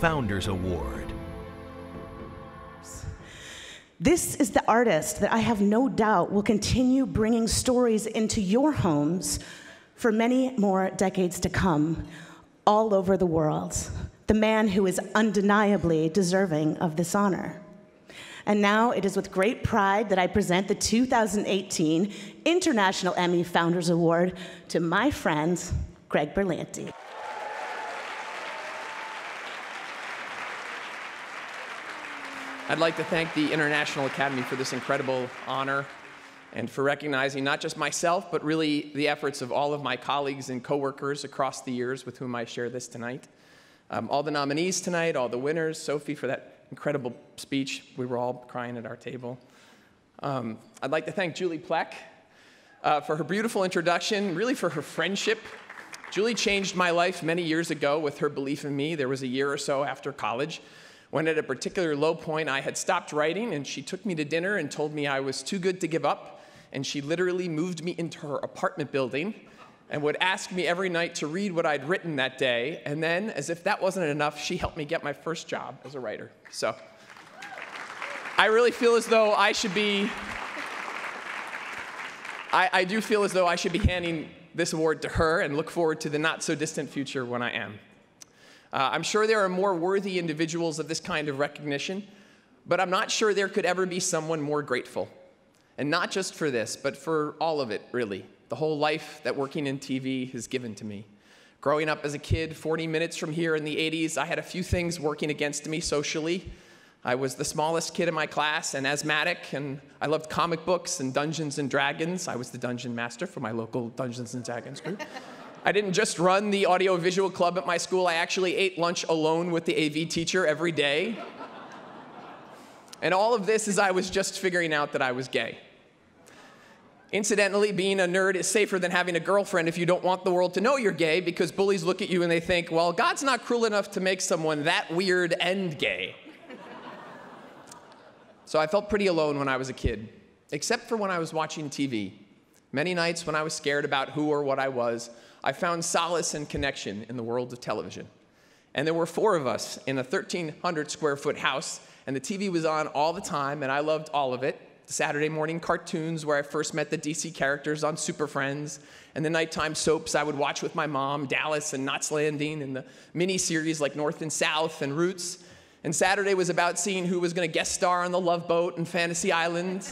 Founders Award. This is the artist that I have no doubt will continue bringing stories into your homes for many more decades to come, all over the world. The man who is undeniably deserving of this honor. And now it is with great pride that I present the 2018 International Emmy Founders Award to my friend, Greg Berlanti. I'd like to thank the International Academy for this incredible honor and for recognizing not just myself, but really the efforts of all of my colleagues and coworkers across the years with whom I share this tonight. Um, all the nominees tonight, all the winners, Sophie for that incredible speech. We were all crying at our table. Um, I'd like to thank Julie Plec uh, for her beautiful introduction, really for her friendship. Julie changed my life many years ago with her belief in me. There was a year or so after college when at a particular low point I had stopped writing and she took me to dinner and told me I was too good to give up and she literally moved me into her apartment building and would ask me every night to read what I'd written that day and then as if that wasn't enough she helped me get my first job as a writer. So I really feel as though I should be I, I do feel as though I should be handing this award to her and look forward to the not so distant future when I am. Uh, I'm sure there are more worthy individuals of this kind of recognition, but I'm not sure there could ever be someone more grateful. And not just for this, but for all of it, really. The whole life that working in TV has given to me. Growing up as a kid, 40 minutes from here in the 80s, I had a few things working against me socially. I was the smallest kid in my class and asthmatic, and I loved comic books and Dungeons and Dragons. I was the dungeon master for my local Dungeons and Dragons group. I didn't just run the audiovisual club at my school, I actually ate lunch alone with the AV teacher every day. And all of this as I was just figuring out that I was gay. Incidentally, being a nerd is safer than having a girlfriend if you don't want the world to know you're gay because bullies look at you and they think, well, God's not cruel enough to make someone that weird and gay. so I felt pretty alone when I was a kid, except for when I was watching TV. Many nights when I was scared about who or what I was, I found solace and connection in the world of television. And there were four of us in a 1,300 square foot house, and the TV was on all the time, and I loved all of it. The Saturday morning cartoons, where I first met the DC characters on Super Friends, and the nighttime soaps I would watch with my mom, Dallas and Knots Landing, and the mini series like North and South and Roots. And Saturday was about seeing who was going to guest star on The Love Boat and Fantasy Island.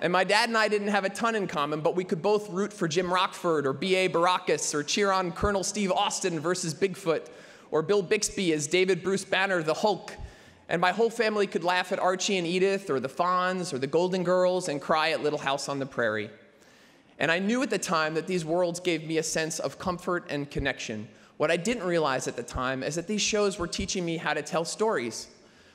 And my dad and I didn't have a ton in common, but we could both root for Jim Rockford or B.A. Baracus or cheer on Colonel Steve Austin versus Bigfoot or Bill Bixby as David Bruce Banner, the Hulk. And my whole family could laugh at Archie and Edith or the Fonz or the Golden Girls and cry at Little House on the Prairie. And I knew at the time that these worlds gave me a sense of comfort and connection. What I didn't realize at the time is that these shows were teaching me how to tell stories.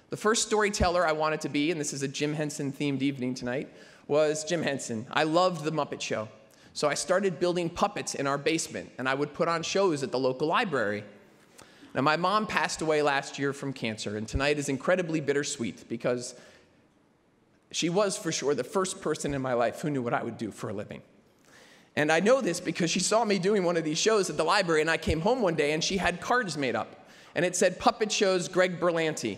The first storyteller I wanted to be, and this is a Jim Henson themed evening tonight, was Jim Henson. I loved The Muppet Show. So I started building puppets in our basement, and I would put on shows at the local library. Now, my mom passed away last year from cancer, and tonight is incredibly bittersweet because she was for sure the first person in my life who knew what I would do for a living. And I know this because she saw me doing one of these shows at the library, and I came home one day and she had cards made up. And it said, Puppet Shows Greg Berlanti.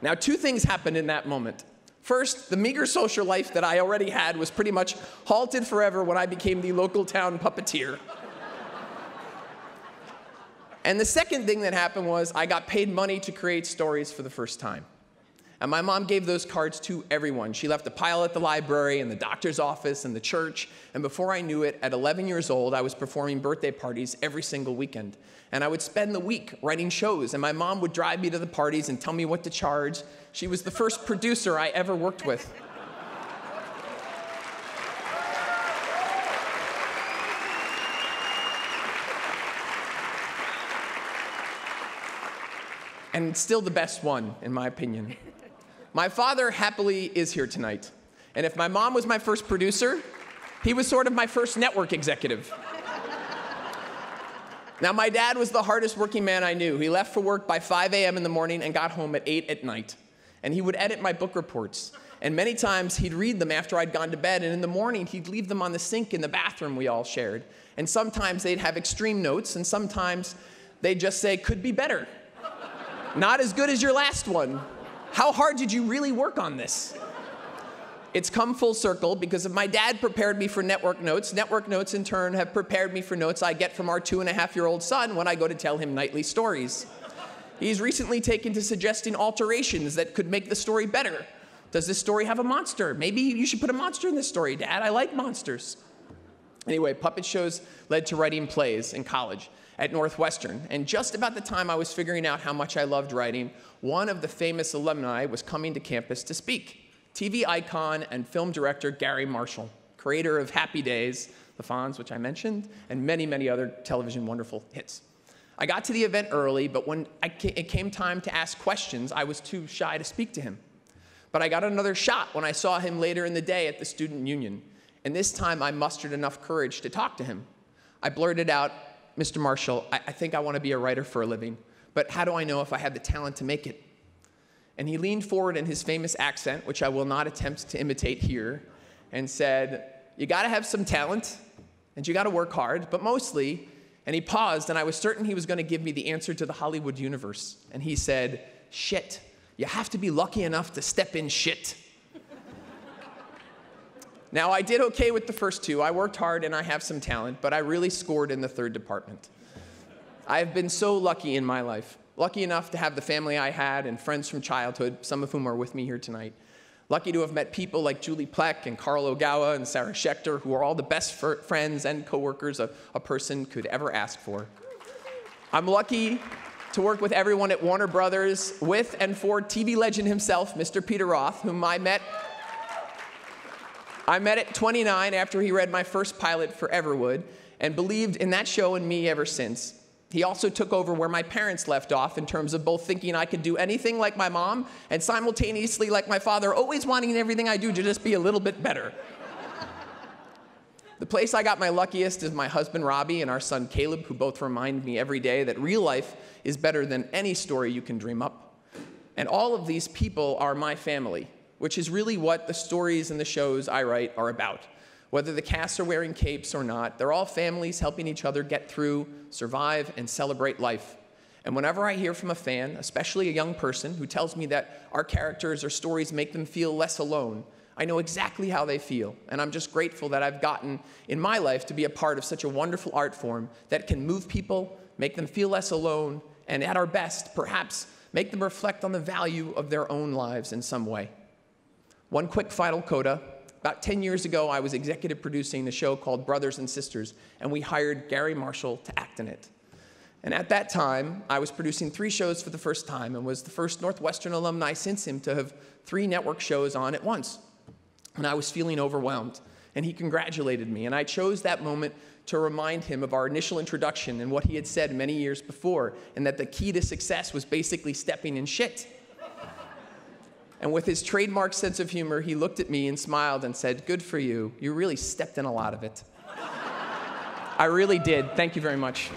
Now, two things happened in that moment. First, the meager social life that I already had was pretty much halted forever when I became the local town puppeteer. and the second thing that happened was I got paid money to create stories for the first time. And my mom gave those cards to everyone. She left a pile at the library and the doctor's office and the church. And before I knew it, at 11 years old, I was performing birthday parties every single weekend. And I would spend the week writing shows, and my mom would drive me to the parties and tell me what to charge. She was the first producer I ever worked with. and still the best one, in my opinion. My father happily is here tonight. And if my mom was my first producer, he was sort of my first network executive. Now, my dad was the hardest working man I knew. He left for work by 5 a.m. in the morning and got home at 8 at night. And he would edit my book reports. And many times he'd read them after I'd gone to bed, and in the morning he'd leave them on the sink in the bathroom we all shared. And sometimes they'd have extreme notes, and sometimes they'd just say, could be better. Not as good as your last one. How hard did you really work on this? It's come full circle because if my dad prepared me for network notes, network notes in turn have prepared me for notes I get from our two and a half year old son when I go to tell him nightly stories. He's recently taken to suggesting alterations that could make the story better. Does this story have a monster? Maybe you should put a monster in this story, Dad. I like monsters. Anyway, puppet shows led to writing plays in college at Northwestern. And just about the time I was figuring out how much I loved writing, one of the famous alumni was coming to campus to speak. TV icon and film director Garry Marshall, creator of Happy Days, The Fonz, which I mentioned, and many, many other television wonderful hits. I got to the event early, but when it came time to ask questions, I was too shy to speak to him. But I got another shot when I saw him later in the day at the student union. And this time I mustered enough courage to talk to him. I blurted out, Mr. Marshall, I, I think I want to be a writer for a living, but how do I know if I have the talent to make it? And he leaned forward in his famous accent, which I will not attempt to imitate here, and said, You got to have some talent, and you got to work hard, but mostly, and he paused, and I was certain he was going to give me the answer to the Hollywood universe. And he said, Shit. You have to be lucky enough to step in shit. Now, I did okay with the first two. I worked hard and I have some talent, but I really scored in the third department. I have been so lucky in my life lucky enough to have the family I had and friends from childhood, some of whom are with me here tonight. Lucky to have met people like Julie Plec and Carl Ogawa and Sarah Schechter, who are all the best friends and coworkers a, a person could ever ask for. I'm lucky to work with everyone at Warner Brothers, with and for TV legend himself, Mr. Peter Roth, whom I met. I met at 29 after he read my first pilot for Everwood and believed in that show and me ever since. He also took over where my parents left off in terms of both thinking I could do anything like my mom and simultaneously, like my father, always wanting everything I do to just be a little bit better. the place I got my luckiest is my husband Robbie and our son Caleb, who both remind me every day that real life is better than any story you can dream up. And all of these people are my family, which is really what the stories and the shows I write are about. Whether the casts are wearing capes or not, they're all families helping each other get through, survive, and celebrate life. And whenever I hear from a fan, especially a young person, who tells me that our characters or stories make them feel less alone, I know exactly how they feel. And I'm just grateful that I've gotten in my life to be a part of such a wonderful art form that can move people, make them feel less alone, and at our best, perhaps make them reflect on the value of their own lives in some way. One quick final coda about 10 years ago, I was executive producing the show called Brothers and Sisters, and we hired Garry Marshall to act in it. And at that time, I was producing three shows for the first time and was the first Northwestern alumni since him to have three network shows on at once. And I was feeling overwhelmed. And he congratulated me. And I chose that moment to remind him of our initial introduction and what he had said many years before, and that the key to success was basically stepping in shit. And with his trademark sense of humor, he looked at me and smiled and said, Good for you. You really stepped in a lot of it. I really did. Thank you very much.